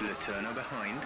Le Tourneau behind.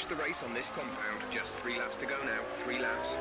We want to finish the race on this compound. Just three laps to go now. Three laps.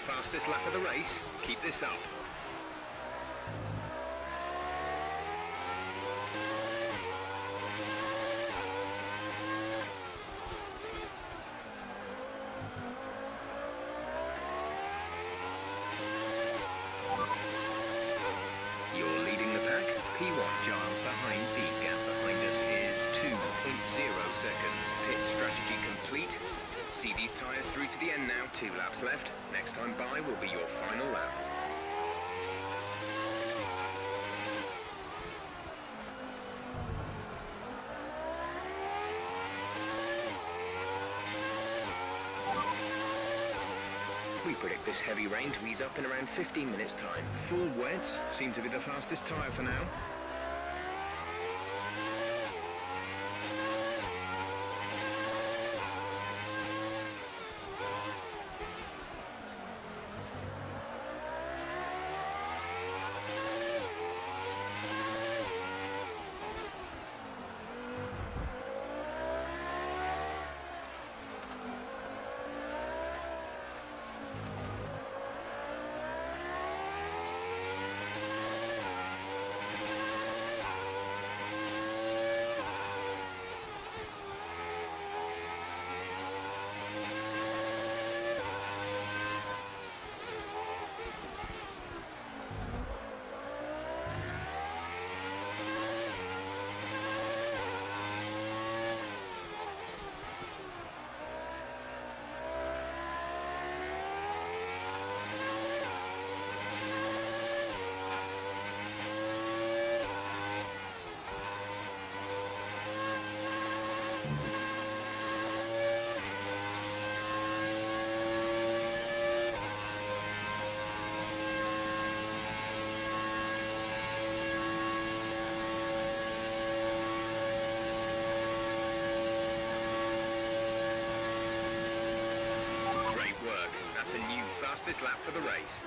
Fastest lap of the race. Keep this up. Predict this heavy rain to ease up in around 15 minutes time. Full wets seem to be the fastest tyre for now. New fastest lap for the race.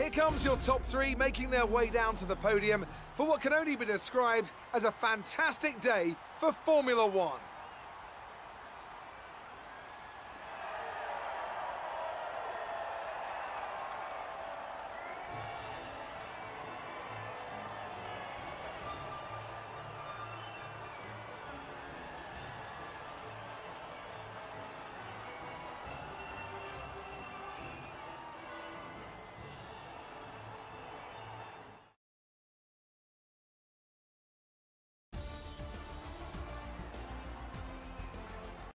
Here comes your top three making their way down to the podium for what can only be described as a fantastic day for Formula One.